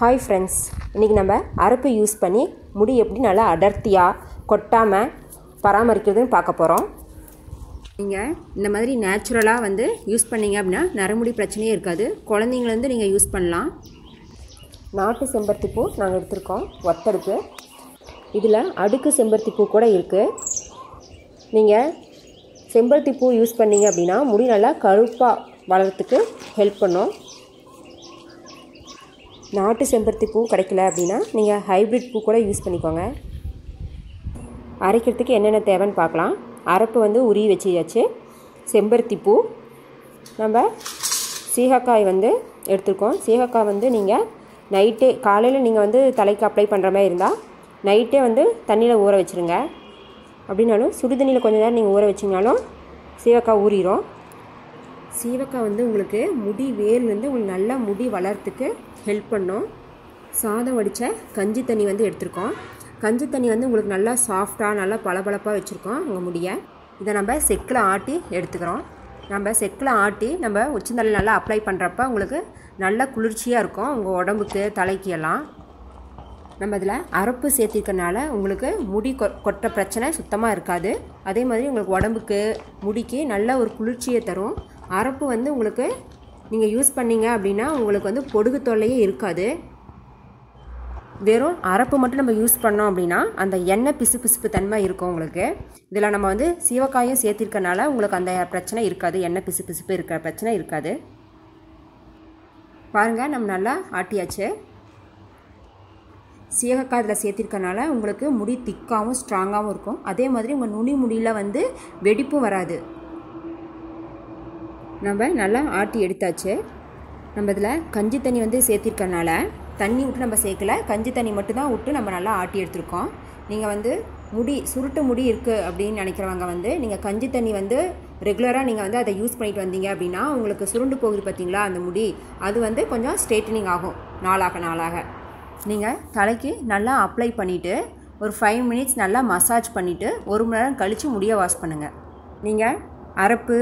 Hi friends இன்றைக்கி நம்ம அரப்பு use பண்ணி முடி எப்படி நல்லா அடர்த்தியாக கொட்டாமல் பராமரிக்கிறதுன்னு பார்க்க போகிறோம் நீங்கள் இந்த மாதிரி நேச்சுரலாக வந்து யூஸ் பண்ணீங்க அப்படின்னா நரமுடி பிரச்சனையே இருக்காது. குழந்தைங்களேருந்து நீங்கள் யூஸ் பண்ணலாம். நாட்டு செம்பருத்தி பூ நாங்கள் எடுத்திருக்கோம். ஒத்தருக்கு. இதில் அடுக்கு செம்பருத்தி பூ கூட இருக்குது நீங்கள் செம்பருத்தி பூ யூஸ் பண்ணீங்க அப்படின்னா முடி நல்லா கருப்பாக வளர்கிறதுக்கு ஹெல்ப் பண்ணும். நாட்டு செம்பருத்தி பூ கிடைக்கல அப்படின்னா நீங்கள் ஹைப்ரிட் பூ கூட யூஸ் பண்ணிக்கோங்க. அரைக்கிறதுக்கு என்னென்ன தேவைன்னு பார்க்கலாம். அரப்பு வந்து உருவி வச்சியாச்சு. செம்பருத்தி பூ. நம்ம சீகக்காய் வந்து எடுத்துருக்கோம். சீகக்காய் வந்து நீங்கள் நைட்டே காலையில் நீங்கள் வந்து தலைக்கு அப்ளை பண்ணுற மாதிரி இருந்தால் நைட்டே வந்து தண்ணியில் ஊற வச்சுருங்க. அப்படின்னாலும் சுடு தண்ணியில் கொஞ்சம் நேரம் நீங்கள் ஊற வச்சிங்கனாலும் சீகக்காய் ஊறிடும் சீவக்காய் வந்து உங்களுக்கு முடி வேர்லேருந்து உங்களுக்கு நல்லா முடி வளர்த்துக்கு ஹெல்ப் பண்ணும். சாதம் வடித்த கஞ்சி தண்ணி வந்து எடுத்திருக்கோம். கஞ்சி தண்ணி வந்து உங்களுக்கு நல்லா சாஃப்டாக நல்லா பளபளப்பாக வச்சுருக்கோம் உங்கள் முடியை. இதை நம்ம செக்கில் ஆட்டி எடுத்துக்கிறோம். நம்ம செக்கில் ஆட்டி நம்ம உச்சந்தலையில் நல்லா அப்ளை பண்ணுறப்ப உங்களுக்கு நல்ல குளிர்ச்சியாக இருக்கும். உங்கள் உடம்புக்கு தலைக்கு எல்லாம். நம்ம இதில் அரப்பு சேர்த்திருக்கனால உங்களுக்கு முடி கொ கொட்ட பிரச்சனை சுத்தமாக இருக்காது. அதே மாதிரி உங்களுக்கு உடம்புக்கு முடிக்கு நல்ல ஒரு குளிர்ச்சியை தரும். அரப்பு வந்து உங்களுக்கு நீங்கள் யூஸ் பண்ணீங்க அப்படின்னா உங்களுக்கு வந்து பொடுகு தொல்லையே இருக்காது. வெறும் அரப்பு மட்டும் நம்ம யூஸ் பண்ணோம் அப்படின்னா அந்த எண்ணெய் பிசு பிசுப்பு தன்மை இருக்கும் உங்களுக்கு. இதில் நம்ம வந்து சீவக்காயும் சேர்த்திருக்கனால உங்களுக்கு அந்த பிரச்சனை இருக்காது. எண்ணெய் பிசு பிசுப்பு இருக்கிற பிரச்சனை இருக்காது. பாருங்கள் நம்ம நல்லா ஆட்டியாச்சு. சீகக்காய் இதில் சேர்த்திருக்கனால உங்களுக்கு முடி திக்காகவும் ஸ்ட்ராங்காகவும் இருக்கும். அதே மாதிரி உங்கள் நுனி முடியில் வந்து வெடிப்பும் வராது. நம்ம நல்லா ஆட்டி எடுத்தாச்சு. நம்ம இதில் கஞ்சி தண்ணி வந்து சேர்த்திருக்கனால தண்ணி விட்டு நம்ம சேர்க்கல. கஞ்சி தண்ணி மட்டும் தான் விட்டு நம்ம நல்லா ஆட்டி எடுத்திருக்கோம். நீங்கள் வந்து முடி சுருட்டு முடி இருக்குது அப்படின்னு நினைக்கிறவங்க வந்து நீங்கள் கஞ்சி தண்ணி வந்து ரெகுலராக நீங்கள் வந்து அதை யூஸ் பண்ணிட்டு வந்தீங்க அப்படின்னா உங்களுக்கு சுருண்டு போகுது பார்த்தீங்களா அந்த முடி? அது வந்து கொஞ்சம் ஸ்ட்ரெயிட்டனிங் ஆகும் நாளாக நாளாக. நீங்கள் தலைக்கு நல்லா அப்ளை பண்ணிவிட்டு ஒரு ஃபைவ் மினிட்ஸ் நல்லா மசாஜ் பண்ணிவிட்டு ஒரு மணி நேரம் கழித்து முடியை வாஷ் பண்ணுங்கள் நீங்கள் அரப்பு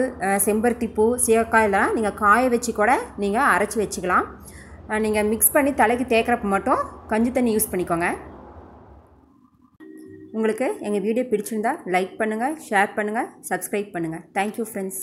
செம்பருத்தி பூ சீவக்காய் இதெல்லாம் நீங்கள் காய வச்சு கூட நீங்கள் அரைச்சி வச்சுக்கலாம். நீங்கள் மிக்ஸ் பண்ணி தலைக்கு தேக்கிறப்ப மட்டும் கஞ்சி தண்ணி யூஸ் பண்ணிக்கோங்க. உங்களுக்கு எங்கள் வீடியோ பிடிச்சிருந்தா லைக் பண்ணுங்கள் ஷேர் பண்ணுங்கள் சப்ஸ்கிரைப் பண்ணுங்கள் தேங்க்யூ ஃப்ரெண்ட்ஸ்